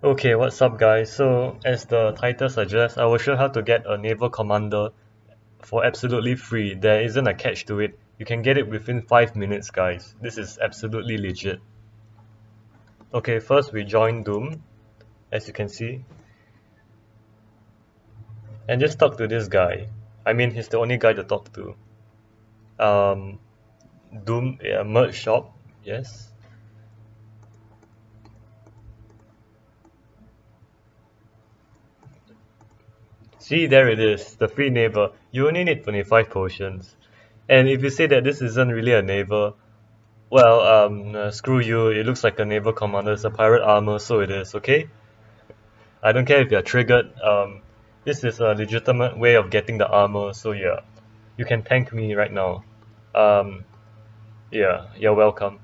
Okay, what's up guys? So, as the title suggests, I will show how to get a Naval Commander for absolutely free. There isn't a catch to it. You can get it within 5 minutes guys. This is absolutely legit. Okay, first we join Doom, as you can see. And just talk to this guy. I mean, he's the only guy to talk to. Um, Doom, yeah, merge shop, yes. See, there it is, the free naval. You only need 25 potions. And if you say that this isn't really a naval, well, um, uh, screw you, it looks like a naval commander, it's a pirate armor, so it is, okay? I don't care if you're triggered, um, this is a legitimate way of getting the armor, so yeah, you can thank me right now. Um, yeah, you're welcome.